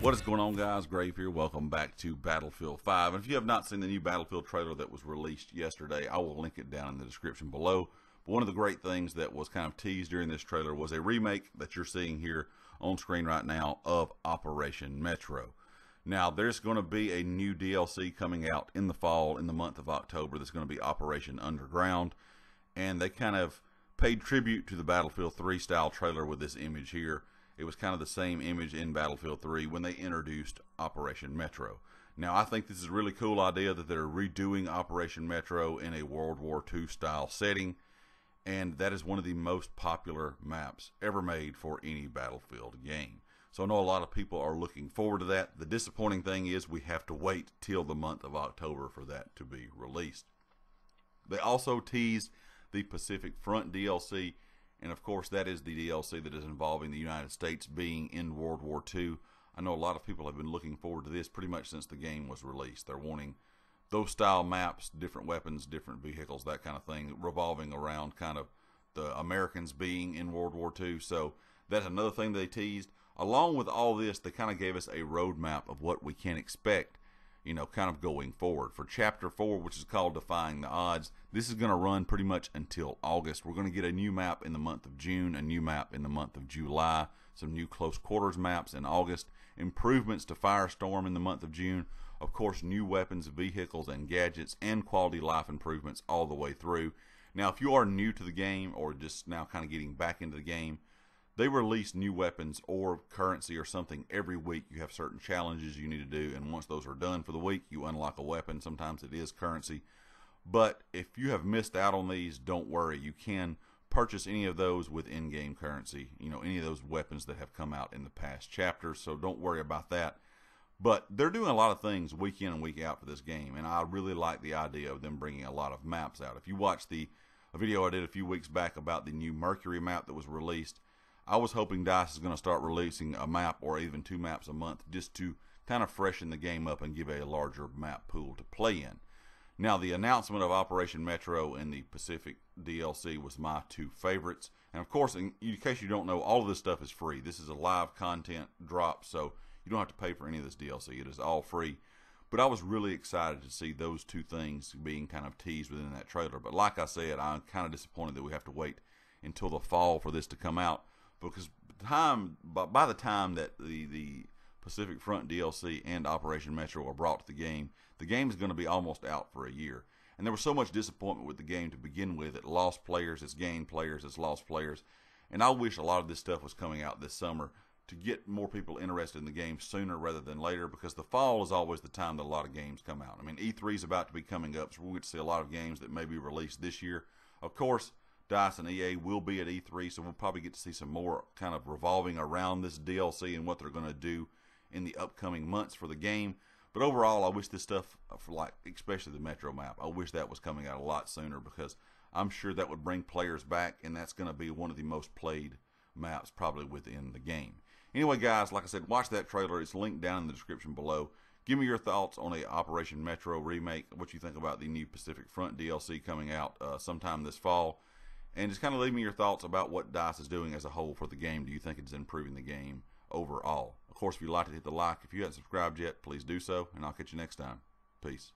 What is going on, guys? Grave here. Welcome back to Battlefield 5. And if you have not seen the new Battlefield trailer that was released yesterday, I will link it down in the description below. But one of the great things that was kind of teased during this trailer was a remake that you're seeing here on screen right now of Operation Metro. Now, there's going to be a new DLC coming out in the fall, in the month of October, that's going to be Operation Underground. And they kind of paid tribute to the Battlefield 3 style trailer with this image here it was kind of the same image in Battlefield 3 when they introduced Operation Metro. Now, I think this is a really cool idea that they're redoing Operation Metro in a World War II style setting, and that is one of the most popular maps ever made for any Battlefield game. So I know a lot of people are looking forward to that. The disappointing thing is we have to wait till the month of October for that to be released. They also teased the Pacific Front DLC and of course, that is the DLC that is involving the United States being in World War II. I know a lot of people have been looking forward to this pretty much since the game was released. They're wanting those style maps, different weapons, different vehicles, that kind of thing, revolving around kind of the Americans being in World War II. So that's another thing they teased. Along with all this, they kind of gave us a roadmap of what we can expect you know, kind of going forward. For chapter four, which is called Defying the Odds, this is going to run pretty much until August. We're going to get a new map in the month of June, a new map in the month of July, some new close quarters maps in August, improvements to Firestorm in the month of June, of course, new weapons, vehicles, and gadgets, and quality life improvements all the way through. Now, if you are new to the game or just now kind of getting back into the game, they release new weapons or currency or something every week. You have certain challenges you need to do, and once those are done for the week, you unlock a weapon. Sometimes it is currency. But if you have missed out on these, don't worry. You can purchase any of those with in-game currency. You know, any of those weapons that have come out in the past chapters. So don't worry about that. But they're doing a lot of things week in and week out for this game, and I really like the idea of them bringing a lot of maps out. If you watch the video I did a few weeks back about the new Mercury map that was released, I was hoping DICE is going to start releasing a map or even two maps a month just to kind of freshen the game up and give a larger map pool to play in. Now, the announcement of Operation Metro and the Pacific DLC was my two favorites. And of course, in, in case you don't know, all of this stuff is free. This is a live content drop, so you don't have to pay for any of this DLC. It is all free. But I was really excited to see those two things being kind of teased within that trailer. But like I said, I'm kind of disappointed that we have to wait until the fall for this to come out because time by the time that the the Pacific Front DLC and Operation Metro are brought to the game, the game is going to be almost out for a year. And there was so much disappointment with the game to begin with. It lost players, it's gained players, it's lost players. And I wish a lot of this stuff was coming out this summer to get more people interested in the game sooner rather than later because the fall is always the time that a lot of games come out. I mean, E3 is about to be coming up, so we'll get to see a lot of games that may be released this year. Of course, DICE and EA will be at E3, so we'll probably get to see some more kind of revolving around this DLC and what they're going to do in the upcoming months for the game. But overall, I wish this stuff, for like especially the Metro map, I wish that was coming out a lot sooner because I'm sure that would bring players back, and that's going to be one of the most played maps probably within the game. Anyway, guys, like I said, watch that trailer. It's linked down in the description below. Give me your thoughts on a Operation Metro remake. What you think about the new Pacific Front DLC coming out uh, sometime this fall and just kind of leave me your thoughts about what DICE is doing as a whole for the game. Do you think it's improving the game overall? Of course, if you'd like to hit the like, if you haven't subscribed yet, please do so, and I'll catch you next time. Peace.